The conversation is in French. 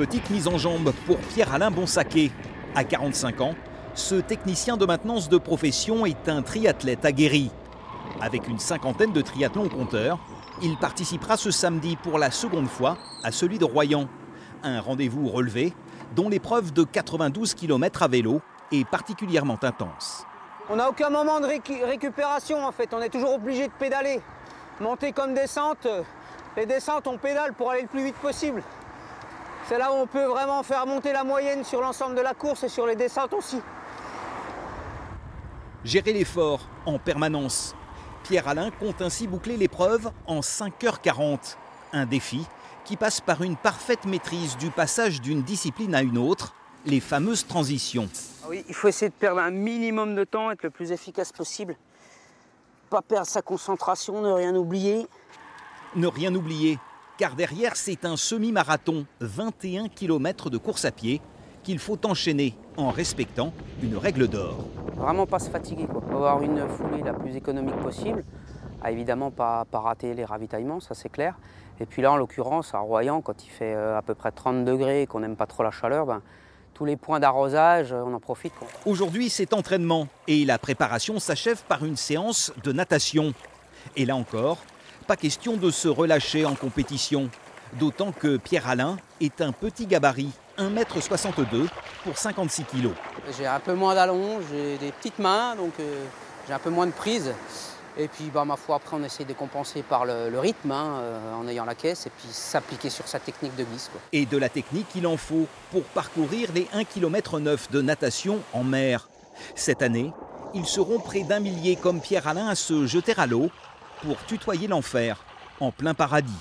petite mise en jambe pour Pierre-Alain Bonsaquet. À 45 ans, ce technicien de maintenance de profession est un triathlète aguerri. Avec une cinquantaine de triathlons au compteur, il participera ce samedi pour la seconde fois à celui de Royan. Un rendez-vous relevé dont l'épreuve de 92 km à vélo est particulièrement intense. On n'a aucun moment de récupération en fait, on est toujours obligé de pédaler. Monter comme descente, les descentes on pédale pour aller le plus vite possible. C'est là où on peut vraiment faire monter la moyenne sur l'ensemble de la course et sur les descentes aussi. Gérer l'effort en permanence. Pierre Alain compte ainsi boucler l'épreuve en 5h40. Un défi qui passe par une parfaite maîtrise du passage d'une discipline à une autre, les fameuses transitions. Ah oui, il faut essayer de perdre un minimum de temps, être le plus efficace possible. Pas perdre sa concentration, ne rien oublier. Ne rien oublier, car derrière c'est un semi-marathon, 21 km de course à pied, qu'il faut enchaîner en respectant une règle d'or. Vraiment pas se fatiguer, quoi. avoir une foulée la plus économique possible. À évidemment pas, pas rater les ravitaillements, ça c'est clair. Et puis là en l'occurrence à Royan, quand il fait euh, à peu près 30 degrés et qu'on n'aime pas trop la chaleur, ben, tous les points d'arrosage, on en profite. Aujourd'hui c'est entraînement et la préparation s'achève par une séance de natation. Et là encore, pas question de se relâcher en compétition. D'autant que Pierre Alain est un petit gabarit 1m62 pour 56 kg. J'ai un peu moins d'allonge, j'ai des petites mains, donc euh, j'ai un peu moins de prise. Et puis, bah, ma foi, après, on essaie de compenser par le, rythme, hein, euh, en ayant la caisse, et puis s'appliquer sur sa technique de glisse. Et de la technique, il en faut pour parcourir les 1 km de natation en mer. Cette année, ils seront près d'un millier comme Pierre Alain à se jeter à l'eau pour tutoyer l'enfer en plein paradis.